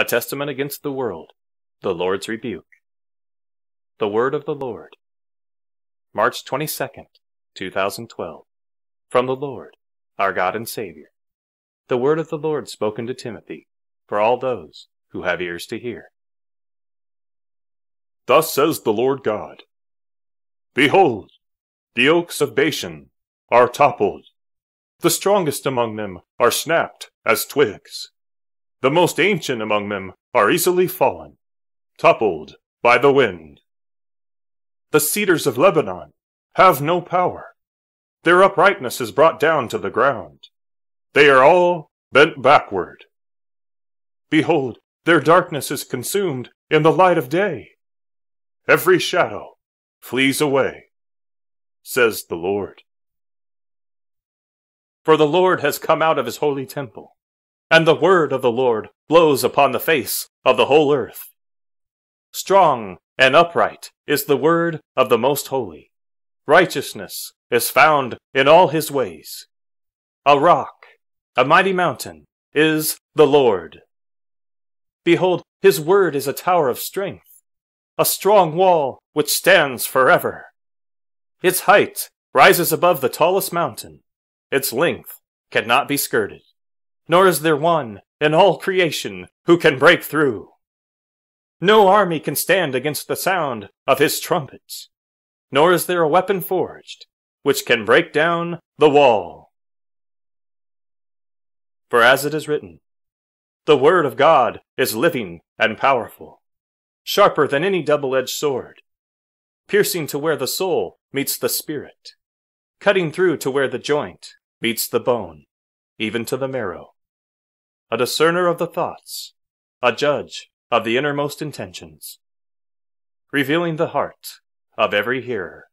A Testament Against the World, The Lord's Rebuke. The Word of the Lord. March 22nd, 2012. From the Lord, our God and Savior. The Word of the Lord spoken to Timothy, for all those who have ears to hear. Thus says the Lord God Behold, the oaks of Bashan are toppled, the strongest among them are snapped as twigs. The most ancient among them are easily fallen, toppled by the wind. The cedars of Lebanon have no power. Their uprightness is brought down to the ground. They are all bent backward. Behold, their darkness is consumed in the light of day. Every shadow flees away, says the Lord. For the Lord has come out of his holy temple, and the word of the Lord blows upon the face of the whole earth. Strong and upright is the word of the Most Holy. Righteousness is found in all his ways. A rock, a mighty mountain, is the Lord. Behold, his word is a tower of strength, a strong wall which stands forever. Its height rises above the tallest mountain. Its length cannot be skirted, nor is there one in all creation who can break through. No army can stand against the sound of his trumpets, nor is there a weapon forged which can break down the wall. For as it is written, the word of God is living and powerful, sharper than any double-edged sword, piercing to where the soul meets the spirit, cutting through to where the joint meets the bone, even to the marrow. A discerner of the thoughts, a judge of the innermost intentions, revealing the heart of every hearer.